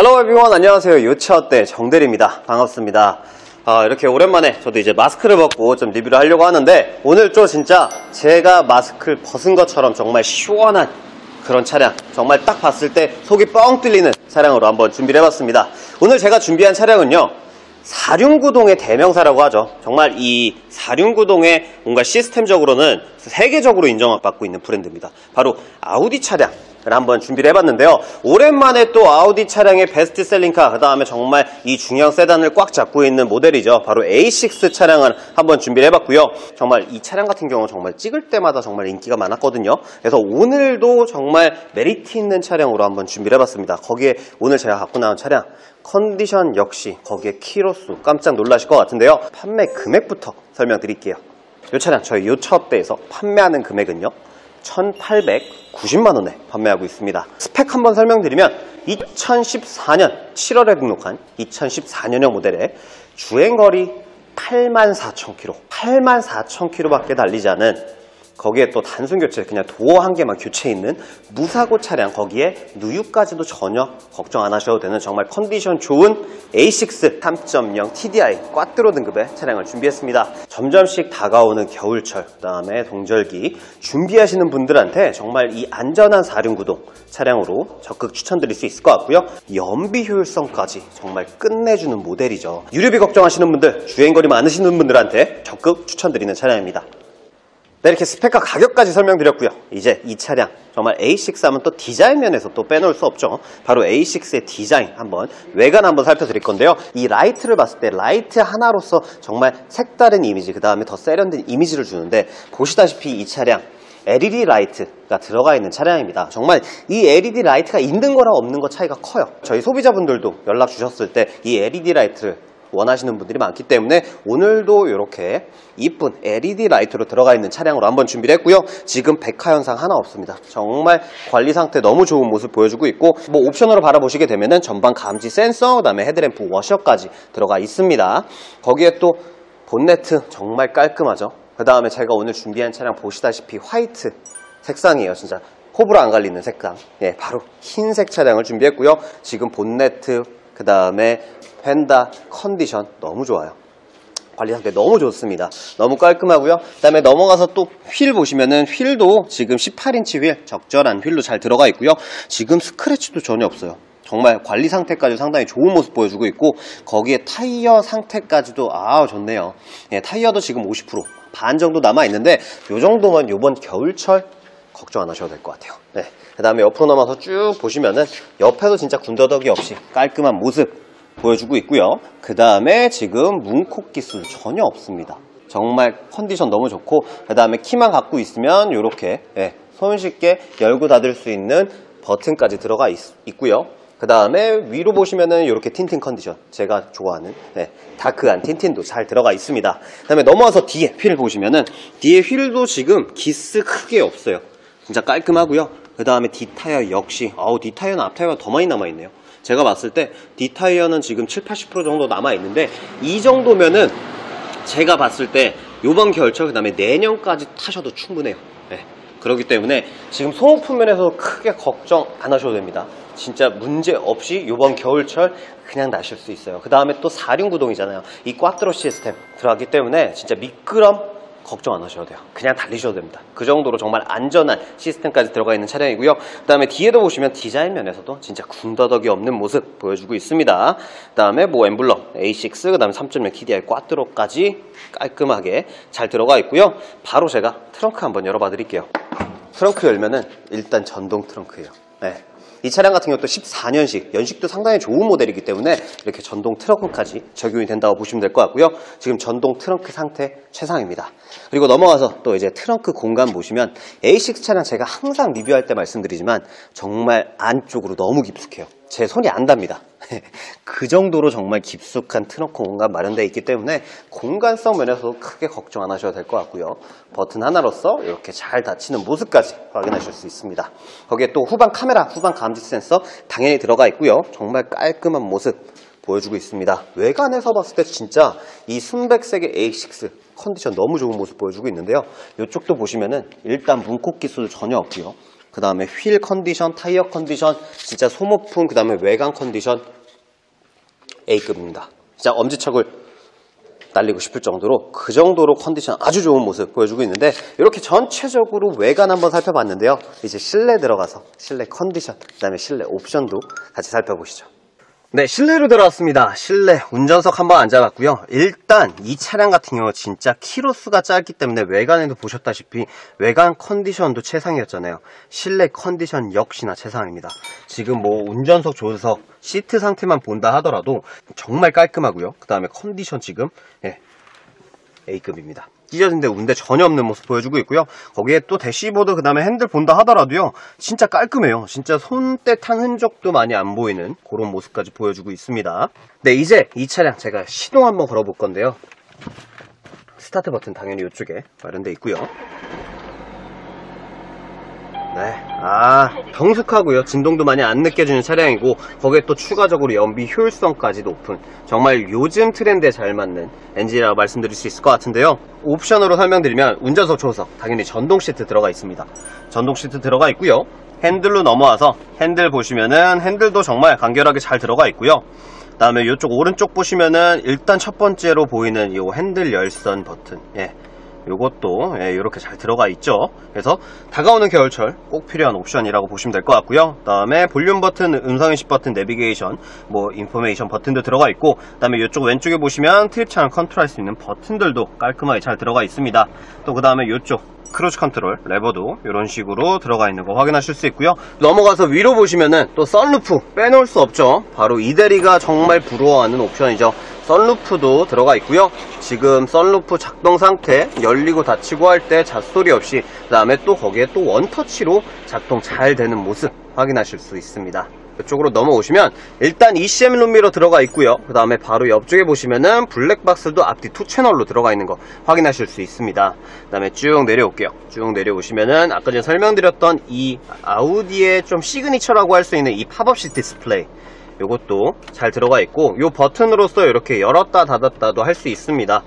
Hello everyone 안녕하세요 요차어때 정대리입니다 반갑습니다 아, 이렇게 오랜만에 저도 이제 마스크를 벗고 좀 리뷰를 하려고 하는데 오늘 좀 진짜 제가 마스크를 벗은 것처럼 정말 시원한 그런 차량 정말 딱 봤을 때 속이 뻥 뚫리는 차량으로 한번 준비를 해봤습니다 오늘 제가 준비한 차량은요 4륜구동의 대명사라고 하죠. 정말 이 4륜구동의 뭔가 시스템적으로는 세계적으로 인정받고 있는 브랜드입니다. 바로 아우디 차량. 을 한번 준비를 해봤는데요. 오랜만에 또 아우디 차량의 best selling car, 그 다음에 정말 이 중형 세단을 꽉 잡고 있는 모델이죠. 바로 A6 차량을 한번 준비를 해봤고요. 정말 이 차량 같은 경우는 정말 찍을 때마다 정말 인기가 많았거든요. 그래서 오늘도 정말 메리트 있는 차량으로 한번 준비를 해봤습니다. 거기에 오늘 제가 갖고 나온 차량, 컨디션 역시 거기에 키로수 깜짝 놀라실 것 같은데요. 판매 금액부터 설명드릴게요. 이 차량 저희 요차어때에서 판매하는 금액은요. 1,890만 원에 판매하고 있습니다. 스펙 한번 설명드리면 2014년 7월에 등록한 2014년형 모델의 주행거리 84,000km 84,000km 밖에 달리지 않은 거기에 또 단순 교체 그냥 도어 한 개만 교체 있는 무사고 차량 거기에 누유까지도 전혀 걱정 안 하셔도 되는 정말 컨디션 좋은 A6 3.0 TDI 꽈트로 등급의 차량을 준비했습니다. 점점씩 다가오는 겨울철 그 다음에 동절기 준비하시는 분들한테 정말 이 안전한 4륜구동 차량으로 적극 추천드릴 수 있을 것 같고요. 연비 효율성까지 정말 끝내주는 모델이죠. 유류비 걱정하시는 분들 주행거리 많으시는 분들한테 적극 추천드리는 차량입니다. 네, 이렇게 스펙과 가격까지 설명드렸고요. 이제 이 차량 정말 A6 하면 또 디자인 면에서 또 빼놓을 수 없죠. 바로 A6의 디자인 한번 외관 한번 살펴드릴 건데요. 이 라이트를 봤을 때 라이트 하나로서 정말 색다른 이미지 그 다음에 더 세련된 이미지를 주는데 보시다시피 이 차량 LED 라이트가 들어가 있는 차량입니다. 정말 이 LED 라이트가 있는 거랑 없는 거 차이가 커요. 저희 소비자분들도 연락 주셨을 때 이 LED 라이트를 원하시는 분들이 많기 때문에 오늘도 이렇게 이쁜 LED 라이트로 들어가 있는 차량으로 한번 준비를 했고요. 지금 백화 현상 하나 없습니다. 정말 관리 상태 너무 좋은 모습 보여주고 있고 뭐 옵션으로 바라보시게 되면은 전방 감지 센서 그다음에 헤드램프 washer까지 들어가 있습니다. 거기에 또 본네트 정말 깔끔하죠. 그 다음에 제가 오늘 준비한 차량 보시다시피 화이트 색상이에요. 진짜 호불호 안 갈리는 색상. 네, 바로 흰색 차량을 준비했고요. 지금 본네트 그 다음에 펜다 컨디션 너무 좋아요. 관리 상태 너무 좋습니다. 너무 깔끔하고요. 그 다음에 넘어가서 또 휠 보시면은 휠도 지금 18인치 휠 적절한 휠로 잘 들어가 있고요. 지금 스크래치도 전혀 없어요. 정말 관리 상태까지 상당히 좋은 모습 보여주고 있고 거기에 타이어 상태까지도 아 좋네요. 예, 타이어도 지금 50%반 정도 남아 있는데 이 정도면 이번 겨울철 걱정 안 하셔도 될 것 같아요. 네. 그 다음에 옆으로 넘어서 쭉 보시면은 옆에도 진짜 군더더기 없이 깔끔한 모습 보여주고 있고요. 그 다음에 지금 문콕 기술 전혀 없습니다. 정말 컨디션 너무 좋고 그 다음에 키만 갖고 있으면 이렇게 예, 손쉽게 열고 닫을 수 있는 버튼까지 들어가 있, 고요 그 다음에 위로 보시면은 이렇게 틴틴 컨디션 제가 좋아하는 네, 다크한 틴틴도 잘 들어가 있습니다 그 다음에 넘어와서 뒤에 휠 보시면은 뒤에 휠도 지금 기스 크게 없어요 진짜 깔끔하고요. 그 다음에 뒷타이어 역시 아우 뒷타이어는 앞타이어가 더 많이 남아있네요. 제가 봤을 때 뒷타이어는 지금 7, 80% 정도 남아있는데 이 정도면은 제가 봤을 때 요번 겨울철 그 다음에 내년까지 타셔도 충분해요. 네. 그렇기 때문에 지금 소모품 면에서 크게 걱정 안 하셔도 됩니다. 진짜 문제 없이 요번 겨울철 그냥 나실 수 있어요. 그 다음에 또 4륜 구동이잖아요. 이 꽈트로 시스템 들어가기 때문에 진짜 미끄럼 걱정 안 하셔도 돼요. 그냥 달리셔도 됩니다. 그 정도로 정말 안전한 시스템까지 들어가 있는 차량이고요. 그 다음에 뒤에도 보시면 디자인 면에서도 진짜 군더더기 없는 모습 보여주고 있습니다. 그 다음에 뭐 엠블럼 A6, 그 다음에 3.0 TDI 꽈트로까지 깔끔하게 잘 들어가 있고요. 바로 제가 트렁크 한번 열어봐 드릴게요. 트렁크 열면은 일단 전동 트렁크예요. 네. 이 차량 같은 경우도 14년식, 연식도 상당히 좋은 모델이기 때문에 이렇게 전동 트렁크까지 적용이 된다고 보시면 될 것 같고요. 지금 전동 트렁크 상태 최상입니다. 그리고 넘어가서 또 이제 트렁크 공간 보시면 A6 차량 제가 항상 리뷰할 때 말씀드리지만 정말 안쪽으로 너무 깊숙해요. 제 손이 안 답니다. 그 정도로 정말 깊숙한 트렁크 공간 마련되어 있기 때문에 공간성 면에서 크게 걱정 안 하셔도 될 것 같고요. 버튼 하나로서 이렇게 잘 닫히는 모습까지 확인하실 수 있습니다. 거기에 또 후방 카메라, 후방 감지 센서 당연히 들어가 있고요. 정말 깔끔한 모습 보여주고 있습니다. 외관에서 봤을 때 진짜 이 순백색의 A6 컨디션 너무 좋은 모습 보여주고 있는데요. 이쪽도 보시면은 일단 문콕 기스 전혀 없고요. 그 다음에 휠 컨디션, 타이어 컨디션, 진짜 소모품, 그 다음에 외관 컨디션 A급입니다. 진짜 엄지척을 날리고 싶을 정도로 그 정도로 컨디션 아주 좋은 모습 보여주고 있는데 이렇게 전체적으로 외관 한번 살펴봤는데요. 이제 실내 들어가서 실내 컨디션, 그 다음에 실내 옵션도 같이 살펴보시죠. 네, 실내로 들어왔습니다. 실내 운전석 한번 앉아봤고요. 일단 이 차량 같은 경우 진짜 키로수가 짧기 때문에 외관에도 보셨다시피 외관 컨디션도 최상이었잖아요. 실내 컨디션 역시나 최상입니다. 지금 뭐 운전석, 조수석, 시트 상태만 본다 하더라도 정말 깔끔하고요. 그 다음에 컨디션 지금 예, A급입니다. 찢어진 데 우는 데 전혀 없는 모습 보여주고 있고요. 거기에 또 대시보드 그 다음에 핸들 본다 하더라도요. 진짜 깔끔해요. 진짜 손때 탄 흔적도 많이 안 보이는 그런 모습까지 보여주고 있습니다. 네 이제 이 차량 제가 시동 한번 걸어볼 건데요. 스타트 버튼 당연히 이쪽에 마련되어 있고요. 네, 아 정숙하고요. 진동도 많이 안 느껴지는 차량이고 거기에 또 추가적으로 연비 효율성까지 높은 정말 요즘 트렌드에 잘 맞는 엔진이라고 말씀드릴 수 있을 것 같은데요. 옵션으로 설명드리면 운전석 조수석 당연히 전동 시트 들어가 있습니다. 전동 시트 들어가 있고요. 핸들로 넘어와서 핸들 보시면은 핸들도 정말 간결하게 잘 들어가 있고요. 다음에 이쪽 오른쪽 보시면은 일단 첫 번째로 보이는 이 핸들 열선 버튼 예. 요것도 예, 이렇게 잘 들어가 있죠. 그래서 다가오는 겨울철 꼭 필요한 옵션이라고 보시면 될 것 같고요. 그 다음에 볼륨 버튼, 음성인식 버튼, 내비게이션 뭐 information 버튼도 들어가 있고 그 다음에 이쪽 왼쪽에 보시면 trip 채널 컨트롤 할 수 있는 버튼들도 깔끔하게 잘 들어가 있습니다. 또 그 다음에 이쪽 cruise control 레버도 이런 식으로 들어가 있는 거 확인하실 수 있고요. 넘어가서 위로 보시면은 또 썬루프 빼놓을 수 없죠. 바로 이 대리가 정말 부러워하는 옵션이죠. 썬루프도 들어가 있고요. 지금 썬루프 작동 상태 열리고 닫히고 할 때 잡소리 없이 그 다음에 또 거기에 또 원터치로 작동 잘 되는 모습 확인하실 수 있습니다 이쪽으로 넘어오시면 일단 ECM 룸미러 들어가 있고요. 그 다음에 바로 옆쪽에 보시면은 블랙박스도 앞뒤 two 채널로 들어가 있는 거 확인하실 수 있습니다. 그 다음에 쭉 내려올게요. 쭉 내려오시면은 아까 전에 설명드렸던 이 아우디의 좀 시그니처라고 할 수 있는 이 팝업식 디스플레이 요것도 잘 들어가 있고 요 버튼으로서 이렇게 열었다 닫았다도 할 수 있습니다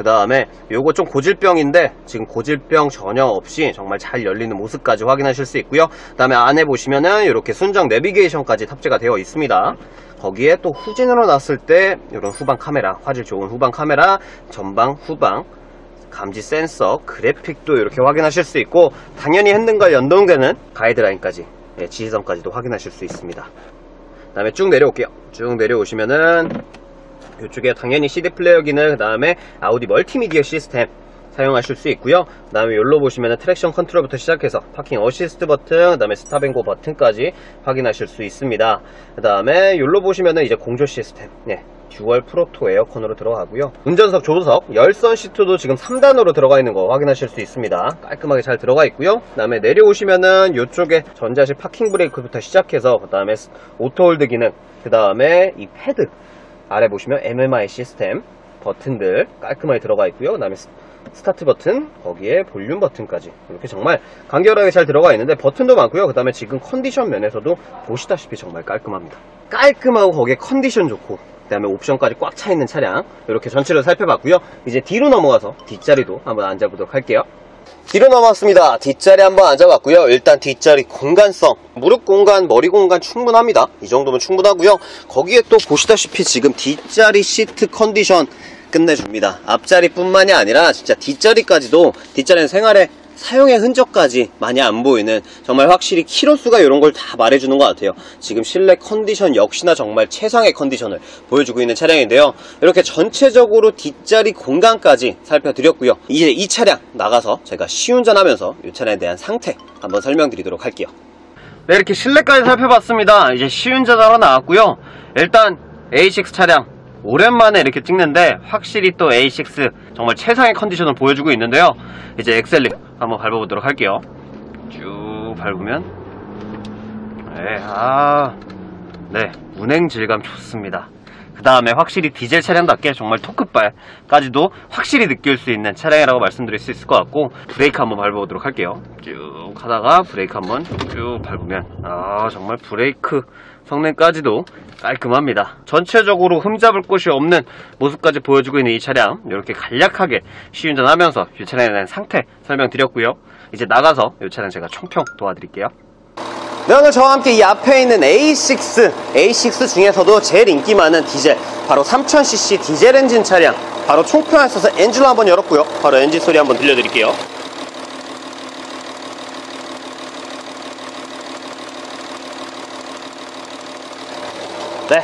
그 다음에 요거 좀 고질병인데 지금 고질병 전혀 없이 정말 잘 열리는 모습까지 확인하실 수 있고요. 그 다음에 안에 보시면은 이렇게 순정 내비게이션까지 탑재가 되어 있습니다. 거기에 또 후진으로 놨을 때 이런 후방 카메라 화질 좋은 후방 카메라 전방 후방 감지 센서 그래픽도 이렇게 확인하실 수 있고 당연히 핸들과 연동되는 가이드라인까지 예, 지시선까지도 확인하실 수 있습니다. 그 다음에 쭉 내려올게요. 쭉 내려오시면은 이쪽에 당연히 CD 플레이어 기능, 그 다음에 아우디 멀티미디어 시스템 사용하실 수 있고요. 그 다음에 여기로 보시면 traction control부터 시작해서 parking assist 버튼, 그 다음에 stop and go 버튼까지 확인하실 수 있습니다. 그 다음에 여기로 보시면 이제 공조 시스템, 네, 듀얼 full auto 에어컨으로 들어가고요. 운전석 조수석 열선 시트도 지금 3단으로 들어가 있는 거 확인하실 수 있습니다. 깔끔하게 잘 들어가 있고요. 그 다음에 내려오시면은 이쪽에 전자식 파킹 브레이크부터 시작해서 그 다음에 auto hold 기능, 그 다음에 이 패드 아래 보시면 MMI 시스템 버튼들 깔끔하게 들어가 있고요. 그 다음에 스타트 버튼, 거기에 볼륨 버튼까지 이렇게 정말 간결하게 잘 들어가 있는데 버튼도 많고요. 그 다음에 지금 컨디션 면에서도 보시다시피 정말 깔끔합니다. 깔끔하고 거기에 컨디션 좋고 그 다음에 옵션까지 꽉 차 있는 차량 이렇게 전체를 살펴봤고요. 이제 뒤로 넘어가서 뒷자리도 한번 앉아보도록 할게요. 뒤로 넘어왔습니다. 뒷자리 한번 앉아봤고요. 일단 뒷자리 공간성, 무릎 공간, 머리 공간 충분합니다. 이 정도면 충분하고요. 거기에 또 보시다시피 지금 뒷자리 시트 컨디션 끝내줍니다. 앞자리뿐만이 아니라 진짜 뒷자리까지도 뒷자리는 생활에 사용의 흔적까지 많이 안 보이는 정말 확실히 키로수가 이런 걸 다 말해주는 것 같아요. 지금 실내 컨디션 역시나 정말 최상의 컨디션을 보여주고 있는 차량인데요. 이렇게 전체적으로 뒷자리 공간까지 살펴드렸고요. 이제 이 차량 나가서 제가 시운전하면서 이 차량에 대한 상태 한번 설명드리도록 할게요. 네 이렇게 실내까지 살펴봤습니다. 이제 시운전하러 나왔고요. 일단 A6 차량 오랜만에 이렇게 찍는데 확실히 또 A6 정말 최상의 컨디션을 보여주고 있는데요. 이제 엑셀을 한번 밟아보도록 할게요. 쭉 밟으면. 네, 아, 네 운행 질감 좋습니다. 그 다음에 확실히 디젤 차량답게 정말 토크발까지도 확실히 느낄 수 있는 차량이라고 말씀드릴 수 있을 것 같고 브레이크 한번 밟아보도록 할게요. 쭉 하다가 브레이크 한번 쭉 밟으면 아 정말 브레이크 성능까지도 깔끔합니다. 전체적으로 흠잡을 곳이 없는 모습까지 보여주고 있는 이 차량 이렇게 간략하게 시운전하면서 이 차량에 대한 상태 설명드렸고요. 이제 나가서 이 차량 제가 총평 도와드릴게요. 네, 오늘 저와 함께 이 앞에 있는 A6, A6 중에서도 제일 인기 많은 디젤, 바로 3000cc 디젤 엔진 차량, 바로 총평에 있어서 엔진을 한번 열었고요. 바로 엔진 소리 한번 들려드릴게요. 네,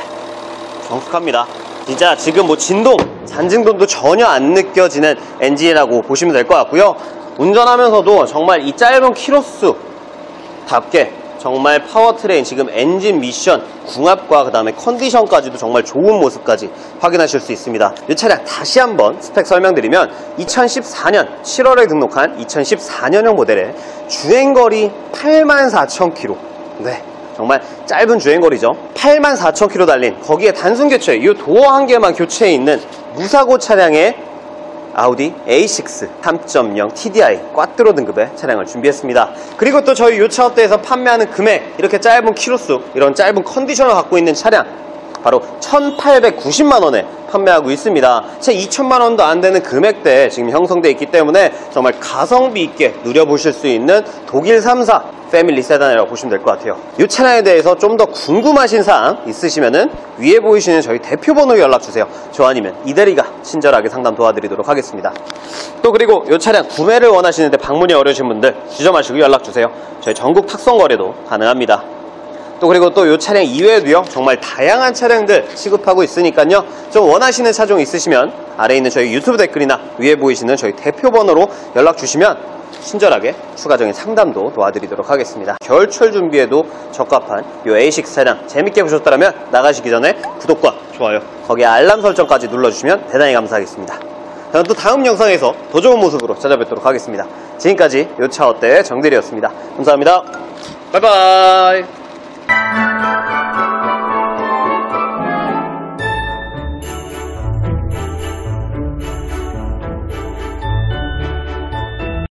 정숙합니다. 진짜 지금 뭐 진동, 잔진동도 전혀 안 느껴지는 엔진이라고 보시면 될 것 같고요. 운전하면서도 정말 이 짧은 키로수 답게 정말 powertrain 지금 엔진 미션 궁합과 그 다음에 컨디션까지도 정말 좋은 모습까지 확인하실 수 있습니다 이 차량 다시 한번 스펙 설명드리면 2014년 7월에 등록한 2014년형 모델의 주행거리 84,000km 네 정말 짧은 주행거리죠 84,000km 달린 거기에 단순 교체 이 도어 한 개만 교체해 있는 무사고 차량의 아우디 A6 3.0 TDI 꽈트로 등급의 차량을 준비했습니다. 그리고 또 저희 요차 업대에서 판매하는 금액 이렇게 짧은 키로수 이런 짧은 컨디션을 갖고 있는 차량 바로 1,890만 원에 판매하고 있습니다. 채 2천만 원도 안 되는 금액대에 지금 형성되어 있기 때문에 정말 가성비 있게 누려보실 수 있는 독일 3사 패밀리 세단이라고 보시면 될 것 같아요. 이 차량에 대해서 좀 더 궁금하신 사항 있으시면은 위에 보이시는 저희 대표 번호에 연락 주세요. 저 아니면 이대리가 친절하게 상담 도와드리도록 하겠습니다. 또 그리고 이 차량 구매를 원하시는데 방문이 어려우신 분들 지점하시고 연락 주세요. 저희 전국 탁송 거래도 가능합니다. 또 그리고 또 이 차량 이외에도요 정말 다양한 차량들 취급하고 있으니까요. 좀 원하시는 차종 있으시면 아래 있는 저희 유튜브 댓글이나 위에 보이시는 저희 대표 번호로 연락 주시면 친절하게 추가적인 상담도 도와드리도록 하겠습니다. 겨울철 준비에도 적합한 이 A6 차량 재밌게 보셨다면 나가시기 전에 구독과 좋아요 거기에 알람 설정까지 눌러주시면 대단히 감사하겠습니다. 저는 또 다음 영상에서 더 좋은 모습으로 찾아뵙도록 하겠습니다. 지금까지 요차 어때? 정대리였습니다. 감사합니다. 바이바이 Thank you.